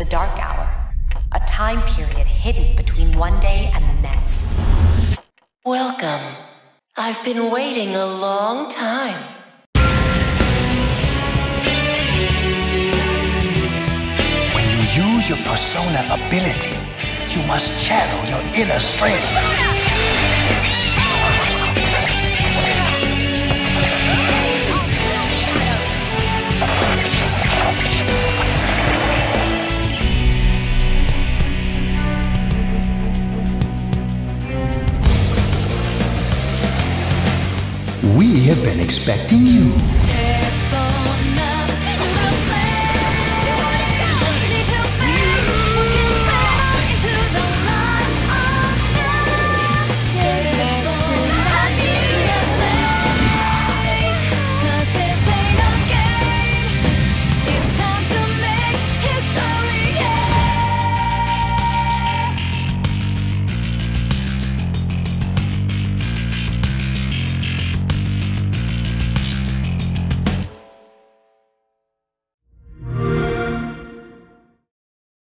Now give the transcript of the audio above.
the dark hour, a time period hidden between one day and the next. Welcome. I've been waiting a long time. When you use your persona ability, you must channel your inner strength. We have been expecting you.